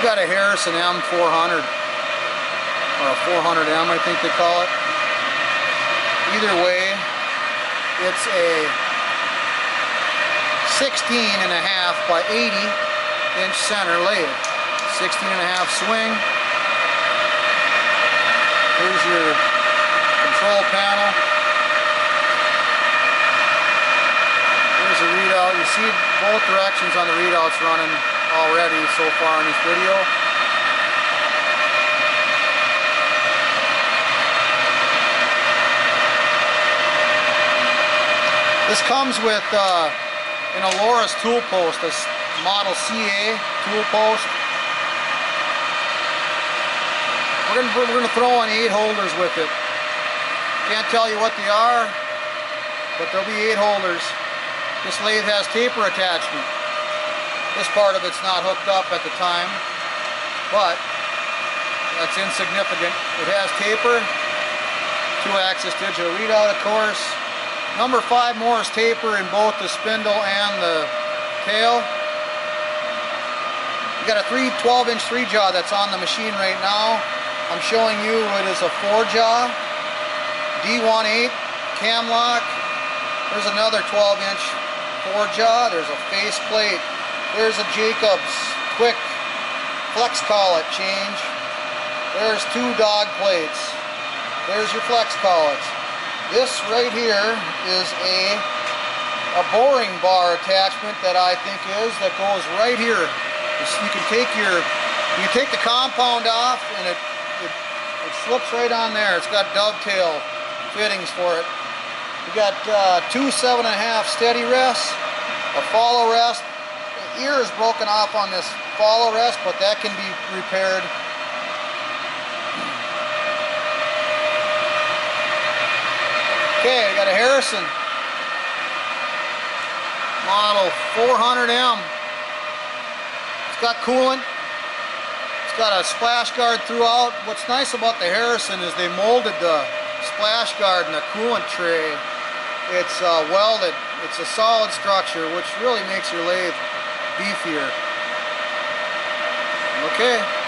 We got a Harrison M400 or a 400M I think they call it. Either way, it's a 16 and a half by 80 inch center lathe. 16 and a half swing. Here's your control panel. Here's the readout. You see both directions on the readouts running already so far in this video. This comes with uh, an Aloris tool post, this model CA tool post. We're gonna, we're gonna throw in eight holders with it. Can't tell you what they are, but there'll be eight holders. This lathe has taper attachment. This part of it's not hooked up at the time, but that's insignificant. It has taper, two axis digital readout of course, Number 5 Morse taper in both the spindle and the tail. You got a 3 12 inch 3 jaw that's on the machine right now. I'm showing you it is a 4 jaw. D18 cam lock. There's another 12 inch 4 jaw. There's a face plate. There's a Jacobs quick flex collet change. There's two dog plates. There's your flex collets. This right here is a, a boring bar attachment that I think is that goes right here. You can take your you take the compound off and it, it, it slips right on there. It's got dovetail fittings for it. We got uh, two seven and a half steady rests, a follow rest. Ear is broken off on this follow rest, but that can be repaired Okay, I got a Harrison model 400M. It's got coolant. It's got a splash guard throughout. What's nice about the Harrison is they molded the splash guard and the coolant tray. It's uh, welded. It's a solid structure, which really makes your lathe beefier. Okay.